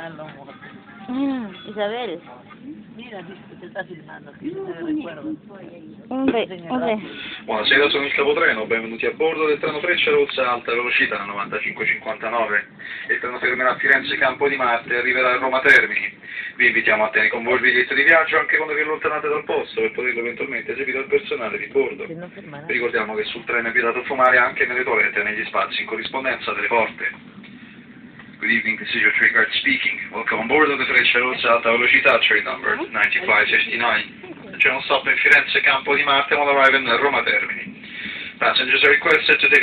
Allora, Mm, Isabel. mira, te está filmando, re. Buonasera, sono il capotreno, benvenuti a bordo del treno Freccia Rossa alta velocità 9559. Il treno fermerà a Firenze Campo di Marte e arriverà a Roma Termini. Vi invitiamo a tenere con voi il biglietto di viaggio anche quando vi allontanate dal posto per poterlo eventualmente eseguire al personale di bordo. Vi ricordiamo che sul treno è vietato fumare anche nelle toilette e negli spazi in corrispondenza delle porte. Good evening, this is your trade guard speaking. Welcome on board of the Freccia Rossa Alta Velocità, train number mm-hmm. 9559. The will stop in Firenze Campo di Marte will arrive in Roma Termini. Passengers are requested to take